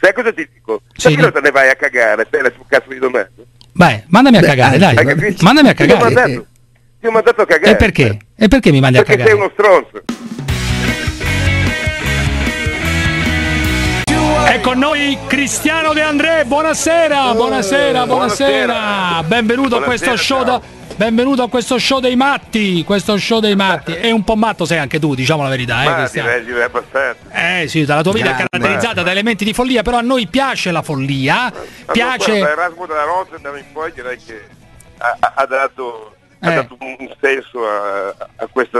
sai cosa ti dico? Sì. Perché non te ne vai a cagare, te sul cazzo di domanda? Vai, mandami a Beh, cagare, eh, dai. Mandami a Ti ho cagare. mandato, ti ho mandato a cagare. E perché? E perché mi mandi a Perché cagare? sei uno stronzo. È con noi Cristiano De André, buonasera, buonasera, buonasera. buonasera. Benvenuto a Buonasera, questo show da- Benvenuto a questo show dei matti, questo show dei matti. È un po' matto sei anche tu, diciamo la verità, eh, Ma Cristiano. direi di abbastanza. Eh sì, la tua vita è Grande. caratterizzata da elementi di follia, però a noi piace la follia, Allora, piace... guarda, Erasmo della Rotterdam in poi direi che ha, ha- ha dato, ha Eh. dato un senso a, a questa,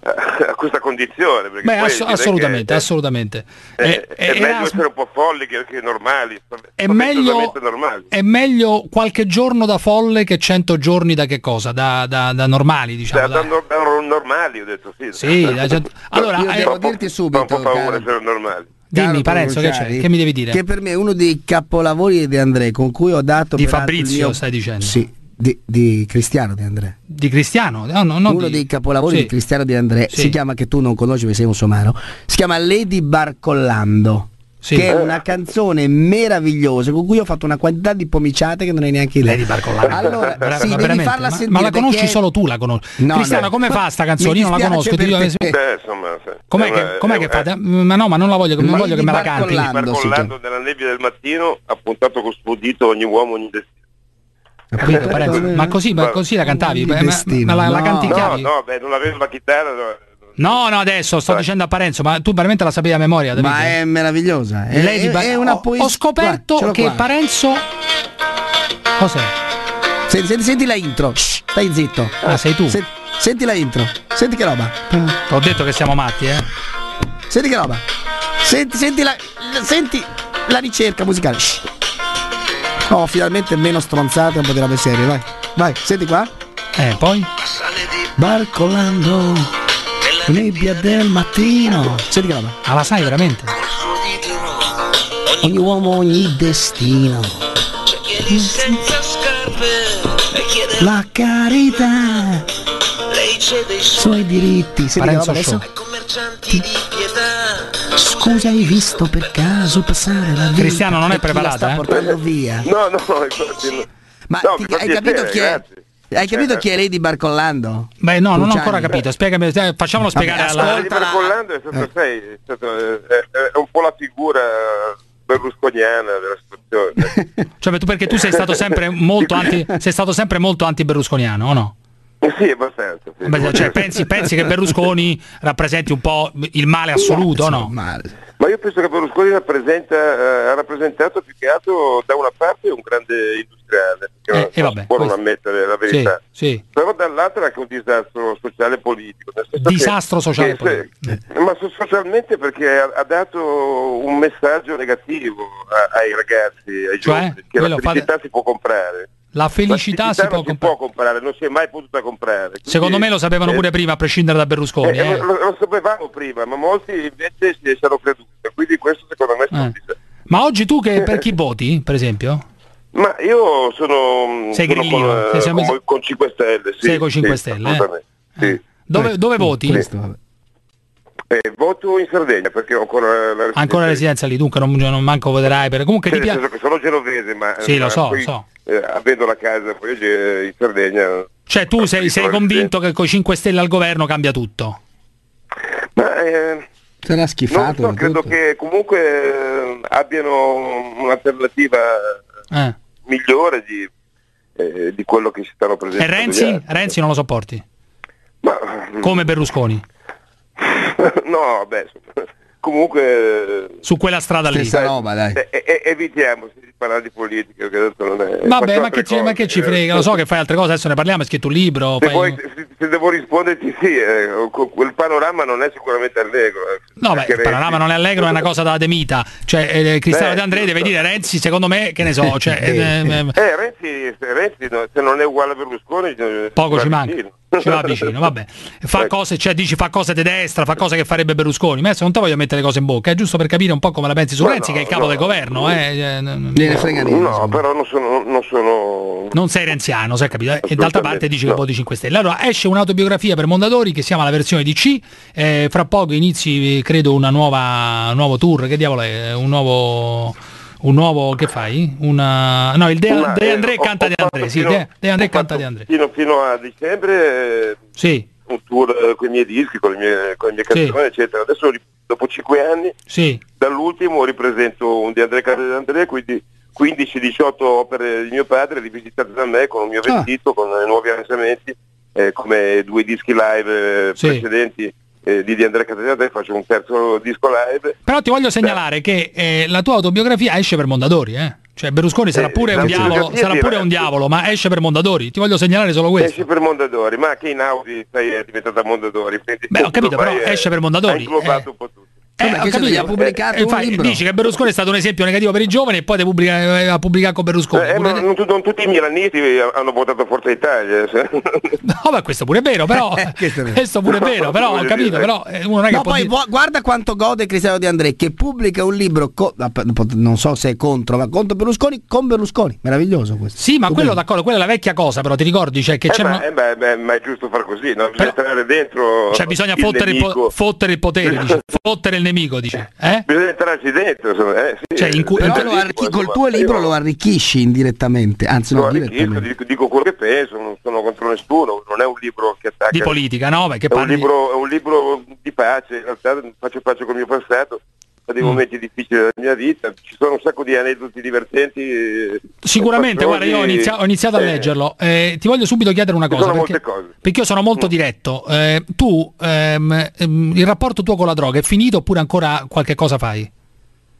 a questa condizione. perché Beh, ass- assolutamente, che- assolutamente. È, Eh, è eh, meglio essere un po' folli che, che normali. è meglio, normali. è meglio qualche giorno da folle che cento giorni da che cosa? Da, da- da normali, diciamo. Da, da- da da nor- normali ho detto sì. Sì, allora, Io eh, devo dirti subito, un po' paura caro- essere normali. dimmi Parenzo, che Che mi devi dire? Che per me è uno dei capolavori di André con cui ho dato Di Fabrizio, mio- stai dicendo? Sì, di, di Cristiano di André. Di Cristiano? No, no, non uno di- dei capolavori Sì. di Cristiano di André Sì. si chiama che tu non conosci perché sei un somaro si chiama Lady Barcollando Sì. che è una canzone meravigliosa con cui ho fatto una quantità di pomiciate che non hai neanche idea Lady Barcollando. allora Vera- sì, ma devi farla Ma- sentire ma la conosci perché- solo tu la conosci No, Cristiano no. come fa sta canzone? Io non la conosco ti dico-. Beh, insomma, sì. com'è È che, com'è è- che è- fate? ma no ma non la voglio, non voglio che me la canti Barcollando nella nebbia del mattino ha puntato con suo dito ogni uomo ogni destino. Capito, Parenzo? ma così, ma così la cantavi? Il Ma- ma, destino, ma la, la no. canti No, no, beh, non avevo la chitarra. no. No, no, adesso sto Vai. dicendo a Parenzo, ma tu veramente la sapevi a memoria, Davide? ma è meravigliosa è, Lady è- Bar- è una ho, poesia ho scoperto l'ho che qua. Parenzo Cos'è? senti, senti, senti la intro Shh, stai zitto Ah, sei tu. Sen- senti la intro senti che roba Ho detto che siamo matti, eh. Senti che roba. Senti, senti la, senti la ricerca musicale. Shh. Oh, finalmente meno stronzate, un po' di robe serie, vai. Vai, senti qua. Eh, poi? Barcolando nebbia del mattino. Senti che roba. Ah, la sai veramente? Ogni uomo, ogni destino. senza scarpe La carità, lei cede i suoi diritti. Senti che Parenzo roba adesso. Show. Scusa, hai visto per caso passare la vita? Cristiano non è la preparata, sta eh? portando via. No, no, infatti. Ma No, ti- hai capito piacere, chi è? grazie. Hai capito Eh, chi è Lady Barcollando? Beh, no, non ho Luciani. ancora capito. Spiegami, eh, facciamolo spiegare Vabbè, alla... La ascolta- Libero Collando è stato, sai, è, stato- è- è- è un po' la figura berlusconiana della situazione. Cioè, perché tu sei stato sempre molto anti sei stato sempre molto anti-berlusconiano, o no? Eh sì, abbastanza. sì. Beh, cioè, pensi, pensi che Berlusconi rappresenti un po' il male assoluto, no? Male. Ma io penso che Berlusconi rappresenta, eh, ha rappresentato più che altro da una parte un grande industriale, che Eh, non, e non vabbè, può non questo- ammettere la verità. sì. Però dall'altra anche un disastro sociale e politico. Disastro sociale e politico. Ma so- socialmente perché ha, ha dato un messaggio negativo a- ai ragazzi, ai Cioè? giovani, che la felicità si può comprare. La felicità la si può non si comprare. può comprare, non si è mai potuta comprare. Quindi- Secondo me lo sapevano eh, pure prima, a prescindere da Berlusconi. eh, eh. Lo, lo sapevamo prima, ma molti invece si sono creduti. Quindi questo secondo me è Eh. Ma oggi tu che per chi voti, per esempio? Ma io sono, Sei sono con, sei con, con 5 Stelle. Sì, Sei con 5 sì, Stelle, eh? sì. Eh. Dove, dove voti? Questo. Eh, voto in Sardegna perché ho ancora la residenza. Ancora residenza lì, dunque non, non manco voterai per... Comunque ti piace... sono genovese, ma, Sì, lo ma so, poi, so. Eh, avendo la casa poi eh, in Sardegna. Cioè tu sei, sei convinto che con i 5 Stelle al governo cambia tutto? Ma eh, Sarà non schifato. so, credo tutto. che comunque eh, abbiano un'alternativa Eh. migliore di, eh, di quello che si stanno E presentando. gli Renzi? Renzi non lo sopporti? Ma, Come Berlusconi? no, beh, comunque eh, Su quella strada lì? Stessa roba, dai. eh, eh, evitiamo di parlare di politica, che adesso non è... Vabbè, ma che, ci, ma che ci frega? Lo so che fai altre cose, adesso ne parliamo, hai scritto un libro. Se, fai- vuoi- se- se devo risponderti sì, eh, quel panorama non è sicuramente allegro. eh. No, beh, il panorama Renzi. non è allegro, è una cosa da demita. Cioè, eh, Cristiano Beh, De André deve dire Renzi, secondo me, che ne so, cioè, eh, eh, Eh, Renzi, se Renzi no- se non è uguale a Berlusconi... eh, poco ci manca. Ci va vicino, vabbè. Fa Ecco. cose, cioè dici fa cose di destra, fa cose che farebbe Berlusconi. Ma adesso non te voglio mettere le cose in bocca, è giusto per capire un po' come la pensi su Ma Renzi, no, che è il capo no. del governo, eh. eh, n- Gliene frega niente. No, insomma. però non sono, non sono Non sei renziano, sai capito? E d'altra parte dici che no. voti 5 Stelle. Allora esce un'autobiografia per Mondadori che si chiama La versione di C. eh, fra poco inizi, credo, una nuova un nuovo tour. Che diavolo è? Un nuovo. Un nuovo che fai? Una, no, il De, Ma, De eh, André ho- canta ho di fatto André. Sì, fino- De, De André ho canta di André. Fino, fino a dicembre eh, Sì, un tour eh, con i miei dischi, con le mie, con le mie Sì. canzoni, eccetera. Adesso dopo cinque anni, sì. dall'ultimo ripresento un di André Canta di André, quindi 15-18 opere di mio padre rivisitate da me con un mio Ah. vestito, con eh, nuovi arrangiamenti, eh, come due dischi live eh, Sì. precedenti eh, di Di André Canta di André, faccio un terzo disco live. Però ti voglio segnalare che eh, la tua autobiografia esce per Mondadori, eh. Cioè Berlusconi sarà Eh, pure un diavolo, sarà pure un diavolo, ma esce per Mondadori. Ti voglio segnalare solo Esce questo. per Mondadori, ma che in Audi sai, è diventata Mondadori. Beh, ho capito, però esce per Mondadori, Ha inglobato eh. un po' tutto. Vabbè, ho che c'è, capito. ha pubblicato Eh, un libro. dici che Berlusconi è stato un esempio negativo per i giovani e poi pubblica, eh, ha pubblicato con Berlusconi. Eh, Pure ma te- non, tu- non tutti i milaniti hanno votato Forza Italia. eh, se- No, beh, questo pure è vero, però Eh, questo è vero. questo pure è vero, però ho capito, però eh, uno non è che No, può poi dire- gu- guarda quanto gode Cristiano Di André che pubblica un libro, co- non so se è contro, ma contro Berlusconi con Berlusconi. Meraviglioso questo. Sì, ma quello Stupendo. d'accordo, quella è la vecchia cosa, però ti ricordi cioè, che Eh, c'era ma, una- eh, beh, beh, ma è giusto far così, no? bisogna Però- entrare dentro. cioè bisogna il fottere il, po- fottere il potere, dice. fottere il nemico, dice. Eh? Bisogna entrarci dentro. insomma, eh, sì, Cioè, in eh, Però lo archi- col tuo libro lo arricchisci indirettamente, anzi lo no, direttamente. dico, dico quello che penso, non sono contro nessuno, non è un libro che attacca. Di politica, no? Beh, che è, un parli- libro, è un libro di pace, in realtà faccio pace con il mio passato. Ho dei Mm. momenti difficili della mia vita, ci sono un sacco di aneddoti divertenti. eh, Sicuramente, guarda, io ho, inizia- ho iniziato a eh, leggerlo. Eh, ti voglio subito chiedere una cosa. Perché, perché io sono molto diretto. Eh, tu, ehm, ehm, il rapporto tuo con la droga è finito oppure ancora qualche cosa fai?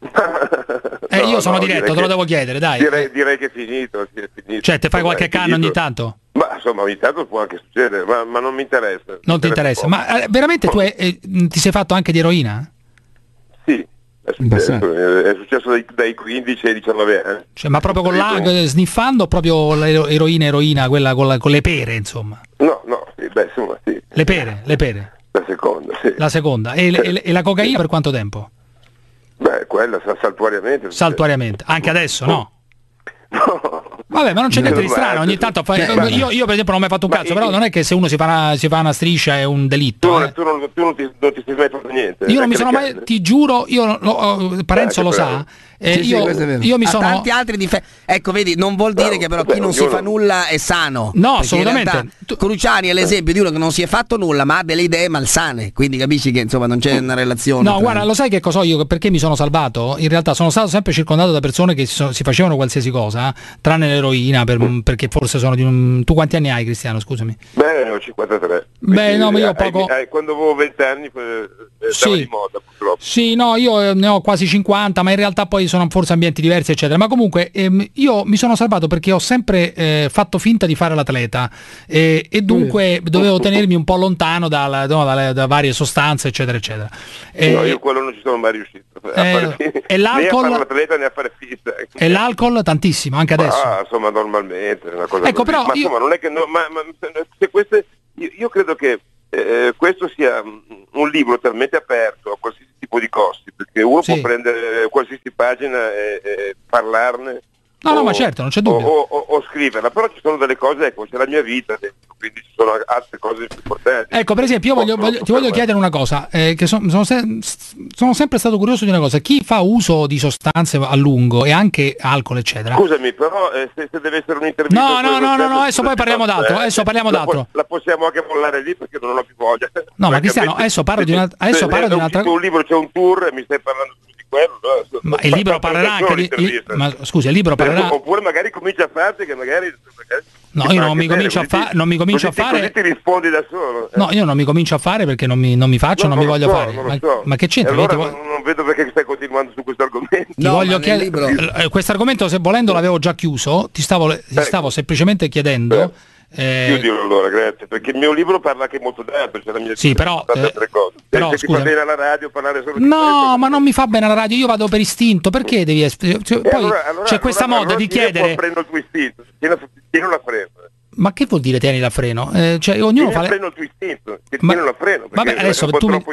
Eh, No, io sono no, diretto, te lo devo chiedere, dai. Direi, direi che è finito, sì, è finito. Cioè, te fai qualche canno ogni tanto? Ma insomma, ogni tanto può anche succedere, ma, ma non mi interessa. Non ti interessa? Ma eh, veramente tu eh, ti sei fatto anche di eroina? Sì, è successo, è- successo dai, dai 15 ai 19 anni. Cioè, ma proprio con la sì. sniffando o proprio l'eroina eroina, quella con, la- con le pere, insomma. No, no, beh, insomma, sì. Le pere, le pere. La seconda, sì. La seconda. E, e- e la cocaina per quanto tempo? Beh, quella sa- saltuariamente. Saltuariamente. Anche adesso, no? No. Vabbè, ma non c'è niente di strano, ogni tanto fai... Cioè, io, io, per esempio non ho mai fatto un ma- cazzo, però non è che se uno si fa una, si fa una striscia è un Tu, delitto. non- eh. tu non, tu non ti, non ti sei mai fatto niente. Io non mi sono le mai, ti giuro, io lo- Parenzo Eh, lo sa, eh, Sì, sì, io, vero. io mi sono... tanti altri difetti. Ecco, vedi, non vuol dire Bravo, che però vabbè, chi non si fa nulla è sano. No, assolutamente. Realtà, Tu- Cruciani è l'esempio di uno che non si è fatto nulla, ma ha delle idee malsane. Quindi capisci che insomma non c'è una relazione. No, tra- guarda, lo sai che cosa io? Perché mi sono salvato? In realtà sono stato sempre circondato da persone che si, so- si facevano qualsiasi cosa, tranne l'eroina, per- perché forse sono di un... Tu quanti anni hai, Cristiano? Scusami. Beh, ne ho 53. Beh, no, ma io eh, poco- ai- ai- quando avevo 20 anni eh, eh, Sì. stava di moda, purtroppo. Sì, no, io eh, ne ho quasi 50, ma in realtà poi sono forse ambienti diversi, eccetera. Ma comunque ehm, io mi sono salvato perché ho sempre eh, fatto finta di fare l'atleta eh, e dunque dovevo tenermi un po' lontano dalla- no, dalle- da varie sostanze, eccetera, eccetera. Eh, No, io quello non ci sono mai riuscito. A eh, fare fi- e l'alcol? Né a fare l'atleta né a fare e l'alcol tantissimo, anche adesso. Ah, insomma, normalmente. Una cosa Ecco, però ma io- insomma, non è che. no, ma, ma- se queste, io, io credo che eh, questo sia mm, un libro talmente aperto a qualsiasi tipo di costi, perché uno Sì. può prendere qualsiasi pagina e, e parlarne. No, no, o- ma certo, non c'è dubbio. O, o- o scriverla, però ci sono delle cose, ecco, c'è la mia vita quindi ci sono altre cose più importanti. Ecco, per esempio, io voglio- voglio- ti voglio chiedere una cosa, eh, che son- sono, se- sono sempre stato curioso di una cosa, chi fa uso di sostanze a lungo e anche alcol, eccetera, Scusami, però eh, se, se deve essere un'intervista... No, no, no, no, no, adesso poi parliamo d'altro, eh, adesso parliamo la po- d'altro. La possiamo anche mollare lì perché non ho più voglia. No, ma Cristiano, adesso parlo di adesso parlo è un'altra uscito un libro, c'è un tour e mi stai parlando quello. no? Ma il libro fa- parlerà anche di... l'intervista. Ma scusi, il libro parlerà... Oppure magari comincia a farti che magari... magari No, io non mi comincio a bene, così fa- ti- non mi comincio a ti- fare- ti rispondi da solo. eh. No, io non mi comincio a fare perché non mi, non mi faccio, No, non mi lo voglio so, fare. non Ma, so. ma che c'entra? Allora ti vo- non, non vedo perché stai continuando su questo argomento. No, voglio chiedere libro- eh, questo argomento se volendo l'avevo già chiuso ti stavo, ti stavo semplicemente chiedendo eh, Chiudilo allora, grazie, perché il mio libro parla anche molto d'altro, c'è la mia Sì, però, eh, altre cose. Se- però, se fa bene alla radio parlare solo di no ma non mi fa bene la radio io vado per istinto perché devi cioè, poi allora- allora- c'è questa allora- moda allora di chiedere prendo il tuo istinto, tieni la fretta. Ma che vuol dire tieni la freno? Eh, cioè, ognuno Tieni fa freno il tuo istinto, Ma- tieni a freno, Vabbè, adesso tu mi,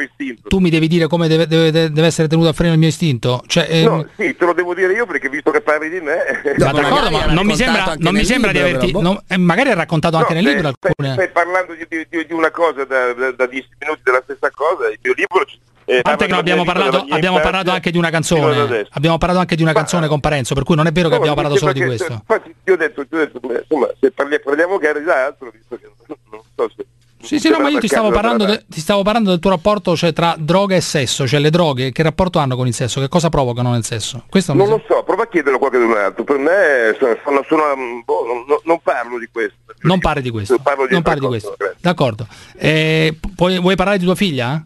tu mi devi dire come deve, deve- deve essere tenuto a freno il mio istinto. Cioè, ehm, No, sì, te lo devo dire io perché visto che parli di me... ma No, d'accordo, magari ma non mi sembra, anche non mi nel sembra di libro, averti. però, boh. non- eh, magari è raccontato anche No, nel stai- libro stai, alcune. stai parlando di, di- di una cosa da, da, da 10 minuti della stessa cosa, il mio libro... eh, A parte che parla abbiamo parlato, abbiamo parlato anche di una canzone. Abbiamo parlato anche di una canzone con Parenzo, per cui non è vero che No, abbiamo mi parlato solo di che- questo. Infatti, ti ho detto, ti ho detto, insomma, se parli- parliamo magari di altro, visto che non, so se... Sì, sì, no, ma io ti stavo, parlando de- ti stavo parlando del tuo rapporto cioè, tra droga e sesso, cioè le droghe, che rapporto hanno con il sesso, che cosa provocano nel sesso? Questo Non lo so, prova a chiederlo a qualcun altro. Per me sono, sono- boh, non, non- parlo di questo. Non parli di questo. Parlo di non parli di questo. D'accordo. Eh, puoi- vuoi parlare di tua figlia?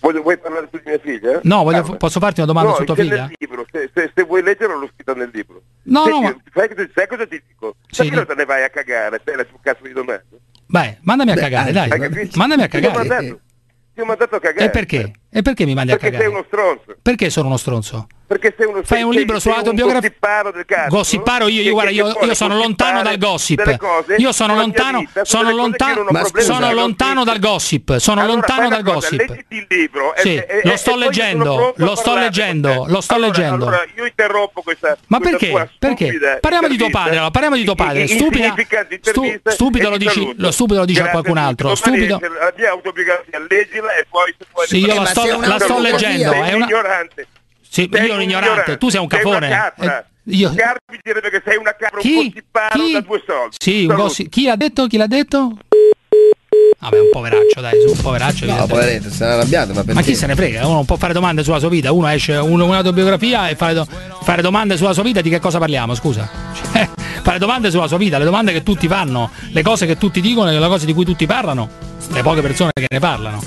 Voglio- vuoi parlare di mia figlia? No, voglio- posso farti una domanda No, su tua figlia? nel libro, se, se- se vuoi leggerlo l'ho scritto nel libro. No, Senti, no, ma- sai, cosa- sai cosa ti dico? Sì, Perché non te ne vai a cagare? Te la sul cazzo di domanda. Vai, mandami a Beh, cagare, eh, dai. Mandami a Ti ho cagare. mandato, ti ho mandato a cagare. E perché? E perché mi mandi a Perché sei cagare? uno stronzo. Perché sono uno stronzo? Perché sei uno Fai un libro sei sulla un autobiografia- gossiparo del cazzo. Gossiparo io, io, guarda, io, io sono lontano dal gossip. Io sono lontano, vita, sono problemi sono lontano dal gossip. Sono Allora, lontano dal cosa, gossip. leggiti il libro Sì, e- e- lo sto leggendo, lo sto leggendo, lo sto Allora- leggendo. Allora io interrompo questa Ma questa perché? tua Perché? Parliamo di tuo padre, allora, parliamo di tuo padre. Stupida- stu- stupido lo dici- lo stupido lo dici a qualcun altro. Stupido- La mia autobiografia, leggila e poi se vuoi io la sto, la sto leggendo. sei È un una... ignorante. Sì, Sei io un ignorante, tu sei un Sei una capra. Eh, io- direbbe che sei una capra, un Chi? gossiparo Chi? da due soldi. Sì, un gossi- Chi l'ha detto? Chi l'ha detto? Vabbè, un poveraccio, dai, su, un poveraccio. No, poveretto, se n'è arrabbiato, ma perché? Ma chi se ne frega? Uno non può fare domande sulla sua vita. Uno esce un- un'autobiografia e fare, do- fare domande sulla sua vita. Di che cosa parliamo? Scusa. Cioè, fare domande sulla sua vita, le domande che tutti fanno, le cose che tutti dicono e le cose di cui tutti parlano. Le poche persone che ne parlano.